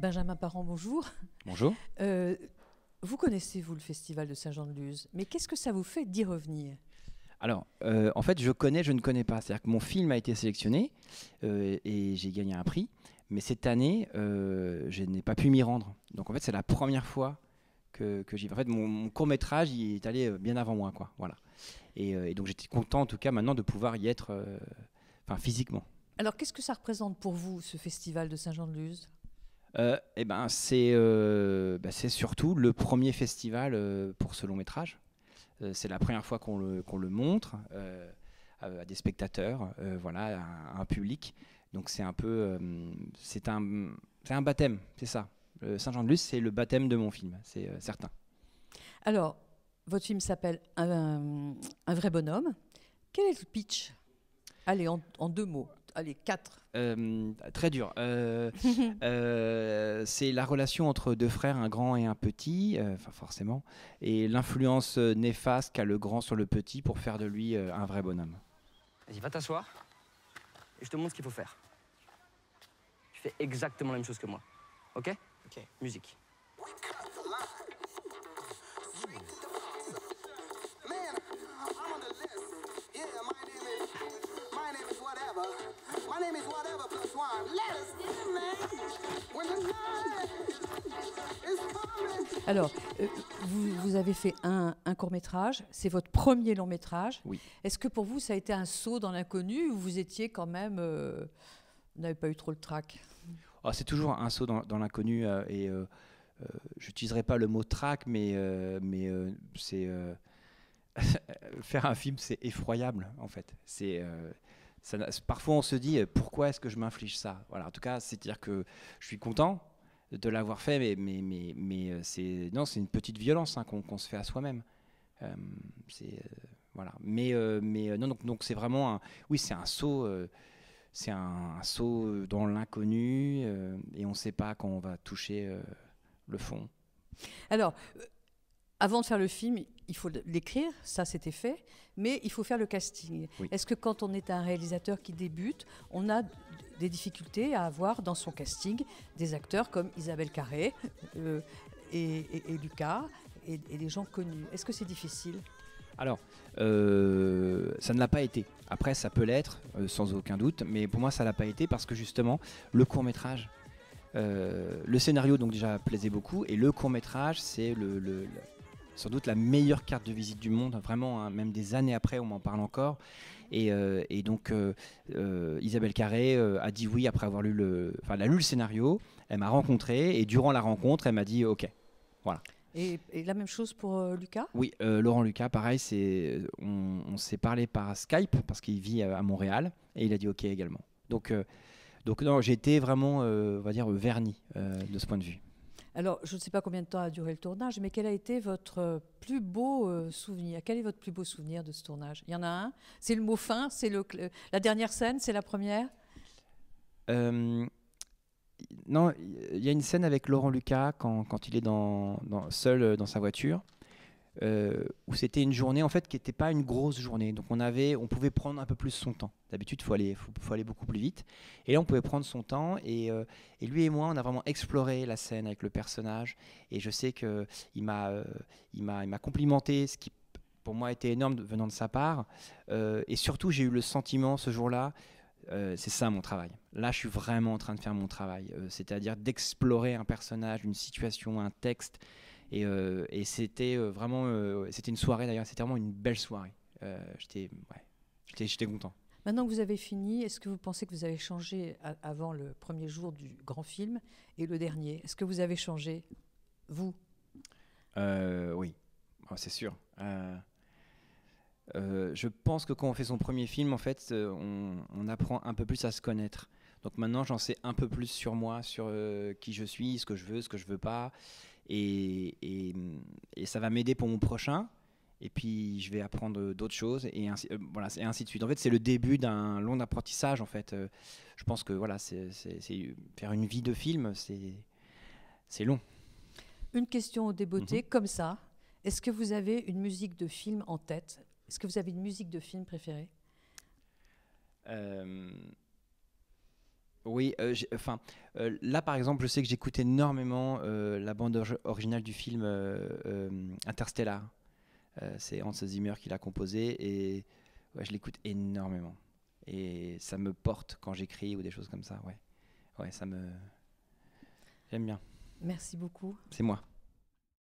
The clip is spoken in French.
Benjamin Parent, bonjour. Bonjour. Euh, vous connaissez, vous, le festival de Saint-Jean-de-Luz, mais qu'est-ce que ça vous fait d'y revenir? Alors, euh, en fait, je connais, je ne connais pas. C'est-à-dire que mon film a été sélectionné euh, et j'ai gagné un prix. Mais cette année, je n'ai pas pu m'y rendre. Donc, en fait, c'est la première fois que, j'y vais. En fait, mon, court-métrage, il est allé bien avant moi. Quoi. Voilà. Et, et donc, j'étais content, en tout cas, maintenant, de pouvoir y être enfin, physiquement. Alors, qu'est-ce que ça représente pour vous, ce festival de Saint-Jean-de-Luz? Euh, eh ben, euh, bah, c'est surtout le premier festival euh, pour ce long métrage. c'est la première fois qu'on le, montre à, des spectateurs, voilà, à, un public. Donc c'est un peu, c'est un, un baptême, c'est ça. Saint-Jean-de-Luz, c'est le baptême de mon film, c'est certain. Alors, votre film s'appelle un, vrai bonhomme. Quel est le pitch? Allez, en deux mots allez, quatre. Euh, très dur. Euh, euh, c'est la relation entre deux frères, un grand et un petit, enfin forcément, et l'influence néfaste qu'a le grand sur le petit pour faire de lui un vrai bonhomme. Vas-y, va t'asseoir, et je te montre ce qu'il faut faire. Tu fais exactement la même chose que moi. Ok? Ok. Musique. Alors, euh, vous, avez fait un, court métrage, c'est votre premier long métrage. Oui. Est-ce que pour vous, ça a été un saut dans l'inconnu ou vous étiez quand même. Euh, vous n'avez pas eu trop le trac? Ah, C'est toujours un saut dans, l'inconnu euh, et je n'utiliserai pas le mot trac, mais, mais c'est. faire un film, c'est effroyable en fait. C'est parfois on se dit euh, pourquoi est-ce que je m'inflige ça? Voilà, En tout cas, c'est-à-dire que je suis content de l'avoir fait, mais, mais, mais, mais euh, c'est non, c'est une petite violence hein, qu'on se fait à soi-même. Euh, c'est voilà. Mais mais non, donc donc c'est vraiment un, oui, c'est un saut, c'est un, saut dans l'inconnu et on ne sait pas quand on va toucher le fond. Alors, avant de faire le film, il faut l'écrire, ça c'était fait, mais il faut faire le casting. Est-ce que quand on est un réalisateur qui débute, on a des difficultés à avoir dans son casting des acteurs comme Isabelle Carré euh, et, Lucas et, des gens connus Est-ce que c'est difficile? Alors, euh, ça ne l'a pas été. Après, ça peut l'être, euh, sans aucun doute, mais pour moi, ça ne l'a pas été parce que justement, le court métrage, le scénario donc déjà plaisait beaucoup, et le court métrage, c'est le, sans doute la meilleure carte de visite du monde, vraiment, hein, même des années après, on m'en parle encore. Et, euh, donc, euh, euh, Isabelle Carré a dit oui après avoir lu le, enfin, elle a lu le scénario, elle m'a rencontré, et durant la rencontre, elle m'a dit OK. Voilà. Et, la même chose pour Lucas? Oui, Laurent Lucas, pareil, c'est, on, s'est parlé par Skype parce qu'il vit à, Montréal et il a dit OK également. Donc, donc non, j'ai été vraiment, on va dire, verni de ce point de vue. Alors, je ne sais pas combien de temps a duré le tournage, mais quel a été votre plus beau euh, souvenir? Quel est votre plus beau souvenir de ce tournage? Il y en a un? C'est le mot fin? C'est la dernière scène? C'est la première? Non, il y a une scène avec Laurent Lucas quand, il est seul euh, dans sa voiture. Euh, où c'était une journée en fait qui n'était pas une grosse journée. Donc on avait, on pouvait prendre un peu plus son temps. D'habitude, faut aller, faut, aller beaucoup plus vite. Et là, on pouvait prendre son temps. Et, euh, et, lui et moi, on a vraiment exploré la scène avec le personnage. Et je sais que il m'a, euh, il m'a, il m'a complimenté, ce qui pour moi était énorme venant de sa part. et surtout, j'ai eu le sentiment ce jour-là. c'est ça mon travail. Là, je suis vraiment en train de faire mon travail, c'est-à-dire d'explorer un personnage, une situation, un texte, et, euh, et c'était euh, vraiment, euh, c'était une soirée d'ailleurs, c'était vraiment une belle soirée. j'étais, ouais, j'étais, content. Maintenant que vous avez fini, est-ce que vous pensez que vous avez changé avant le premier jour du grand film et le dernier? Est-ce que vous avez changé, vous? Oui, oh, c'est sûr. je pense que quand on fait son premier film, en fait, on, on, apprend un peu plus à se connaître. Donc maintenant, j'en sais un peu plus sur moi, sur qui je suis, ce que je veux, ce que je veux pas. Et, et, ça va m'aider pour mon prochain. Et puis je vais apprendre d'autres choses et ainsi, euh, voilà, et ainsi de suite. En fait, c'est le début d'un long apprentissage. En fait, euh, je pense que voilà, c'est faire une vie de film, c'est long. Une question au débeauté, mhm. comme ça. Est-ce que vous avez une musique de film en tête? Est-ce que vous avez une musique de film préférée? Euh, Oui, enfin, là par exemple, je sais que j'écoute énormément la bande originale du film Interstellar. c'est Hans Zimmer qui l'a composé et je l'écoute énormément. Et ça me porte quand j'écris ou des choses comme ça. Ouais, ouais, ça me. J'aime bien. Merci beaucoup. C'est moi.